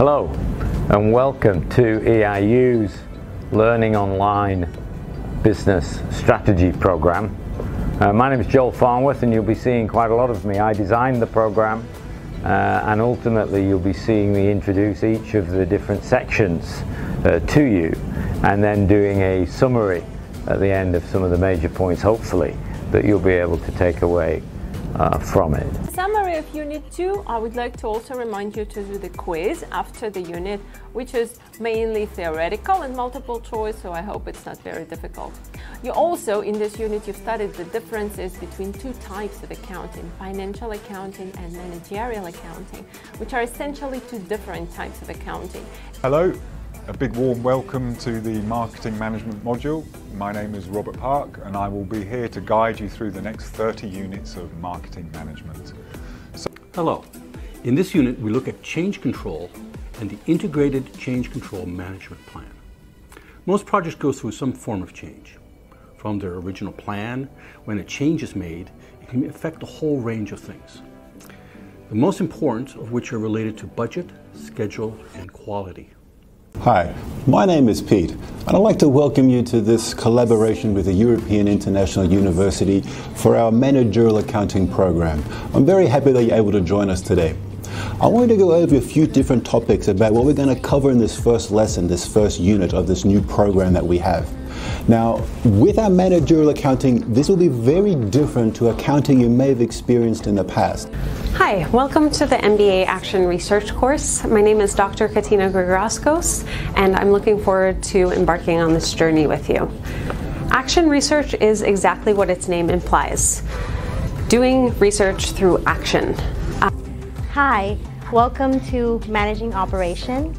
Hello and welcome to EIU's Learning Online Business Strategy Program. Uh, my name is Joel Farnworth and you'll be seeing quite a lot of me. I designed the program uh, and ultimately you'll be seeing me introduce each of the different sections uh, to you and then doing a summary at the end of some of the major points hopefully that you'll be able to take away uh, from it. Summary of Unit 2, I would like to also remind you to do the quiz after the unit, which is mainly theoretical and multiple choice, so I hope it's not very difficult. You also, in this unit, you've studied the differences between two types of accounting, financial accounting and managerial accounting, which are essentially two different types of accounting. Hello, a big warm welcome to the Marketing Management module. My name is Robert Park and I will be here to guide you through the next 30 units of Marketing Management. So Hello. In this unit we look at change control and the Integrated Change Control Management Plan. Most projects go through some form of change. From their original plan, when a change is made, it can affect a whole range of things. The most important of which are related to budget, schedule, and quality. Hi, my name is Pete, and I'd like to welcome you to this collaboration with the European International University for our managerial accounting program. I'm very happy that you're able to join us today. I wanted to go over a few different topics about what we're going to cover in this first lesson, this first unit of this new program that we have. Now, with our managerial accounting, this will be very different to accounting you may have experienced in the past. Hi, welcome to the MBA Action Research course. My name is Dr. Katina Grigoraskos, and I'm looking forward to embarking on this journey with you. Action research is exactly what its name implies doing research through action. Hi, welcome to Managing Operation.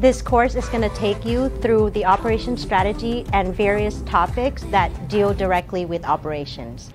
This course is going to take you through the operation strategy and various topics that deal directly with operations.